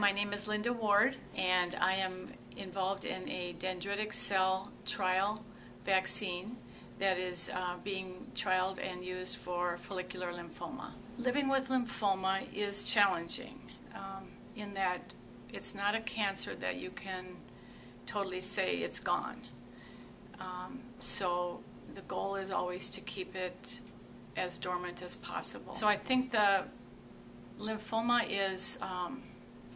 my name is Linda Ward, and I am involved in a dendritic cell trial vaccine that is uh, being trialed and used for follicular lymphoma. Living with lymphoma is challenging um, in that it's not a cancer that you can totally say it's gone. Um, so the goal is always to keep it as dormant as possible. So I think the lymphoma is um,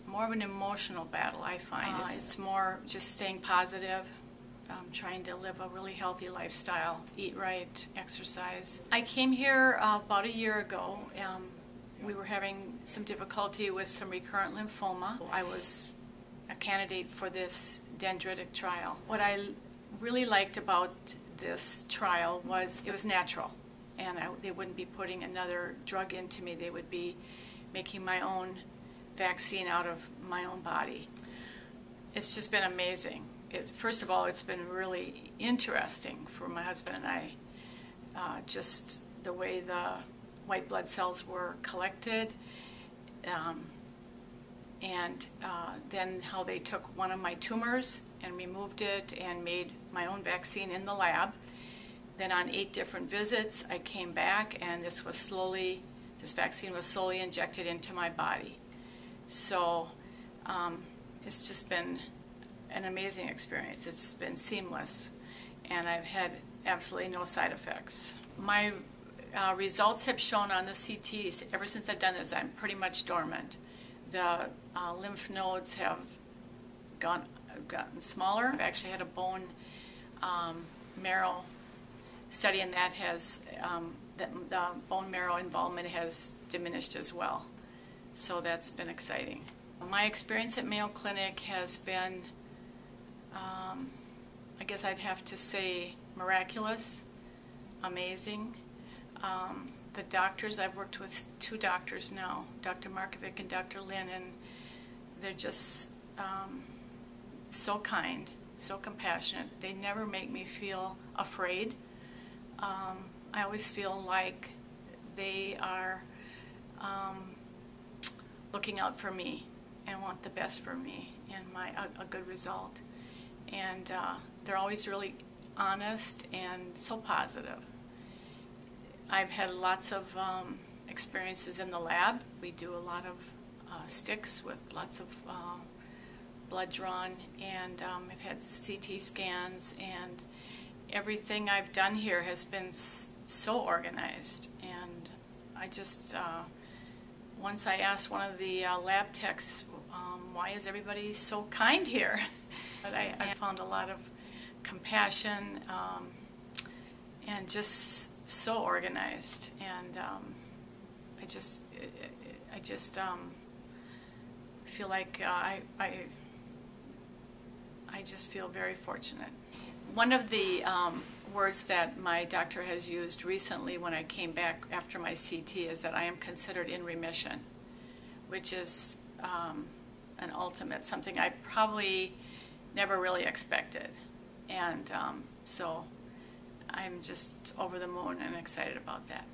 more of an emotional battle, I find. Uh, it's more just staying positive, um, trying to live a really healthy lifestyle, eat right, exercise. I came here uh, about a year ago. Um, we were having some difficulty with some recurrent lymphoma. I was a candidate for this dendritic trial. What I really liked about this trial was it was natural, and I, they wouldn't be putting another drug into me. They would be making my own vaccine out of my own body. It's just been amazing. It, first of all, it's been really interesting for my husband and I, uh, just the way the white blood cells were collected, um, and uh, then how they took one of my tumors and removed it and made my own vaccine in the lab. Then on eight different visits, I came back and this was slowly, this vaccine was slowly injected into my body. So um, it's just been an amazing experience. It's been seamless, and I've had absolutely no side effects. My uh, results have shown on the CTs, ever since I've done this, I'm pretty much dormant. The uh, lymph nodes have gone, gotten smaller. I've actually had a bone um, marrow study, and that has, um, the, the bone marrow involvement has diminished as well. So that's been exciting. My experience at Mayo Clinic has been, um, I guess I'd have to say, miraculous, amazing. Um, the doctors, I've worked with two doctors now, Dr. Markovic and Dr. Lin, and they're just um, so kind, so compassionate. They never make me feel afraid. Um, I always feel like they are um, looking out for me and want the best for me and my a, a good result. And uh, they're always really honest and so positive. I've had lots of um, experiences in the lab. We do a lot of uh, sticks with lots of uh, blood drawn, and um, I've had CT scans, and everything I've done here has been so organized. And I just uh, once I asked one of the uh, lab techs, um, why is everybody so kind here? but I, I, found a lot of compassion um, and just so organized. And um, I just, I just um, feel like uh, I, I, I just feel very fortunate. One of the um, words that my doctor has used recently when I came back after my CT is that I am considered in remission, which is um, an ultimate, something I probably never really expected. And um, so I'm just over the moon and excited about that.